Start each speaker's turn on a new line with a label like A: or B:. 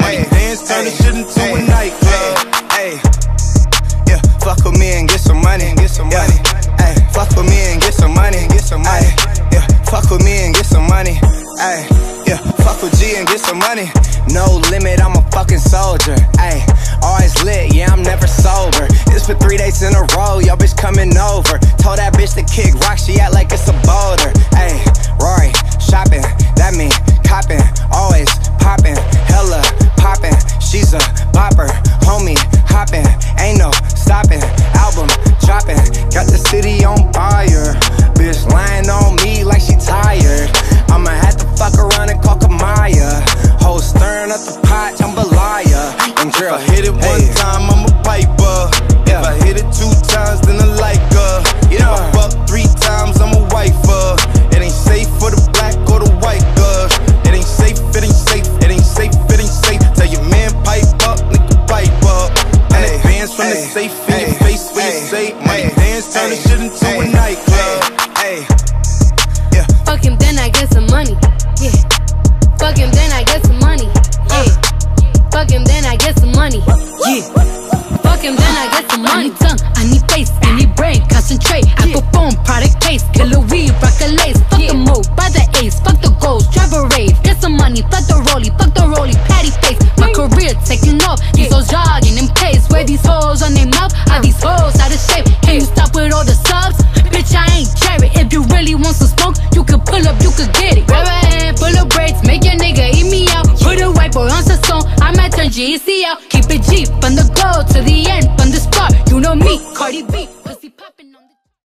A: Money dance, turn the shit into a nightclub.
B: Hey, yeah, fuck with me and get some money. and Get some money. Hey, fuck with me and get some money. Get some money. Yeah, fuck with me and get some money. Hey, yeah, fuck with G and get some money. No limit, I'm a fucking soldier. Hey, always lit, yeah, I'm never sober. It's for three days in a row, y'all bitch coming over. Told that bitch to kick rock, she act like it's a boulder. On fire. Bitch lying on me like she tired. I'ma have to fuck around and call Kamaya. Whole stirring up the pot, jambalaya. And
A: If
B: girl,
A: I hit it one time, I'm a piper. If I hit it two times, then I like her. If I fuck three times, I'm a wifer. It ain't safe for the black or the white girl. It ain't safe, it ain't safe, it ain't safe, it ain't safe. Tell your man pipe up, nigga pipe up. And
B: Hey,
A: advance from the safe in
B: hey, hey,
A: dance, turn the shit into a
B: hey,
A: nightclub.
B: Hey, yeah.
C: Fuck him, then I get some money. Yeah. Fuck him, then I get some money. Yeah. Fuck him, then I get some money. Yeah. Fuck him, then I get some money.
D: I need tongue, I need face, I need brain, concentrate. I go phone, product case, killer weed, rock a lace. Fuck the move, buy the ace, fuck the goals, drive a rave. Get some money, fuck the rollie, fuck the rollie, patty face. My career taking off, smoke, you could pull up, you could get it. Grab a hand, full of braids, make your nigga eat me out. Put a white boy on some song, I might turn GEC out. Keep it G from the go to the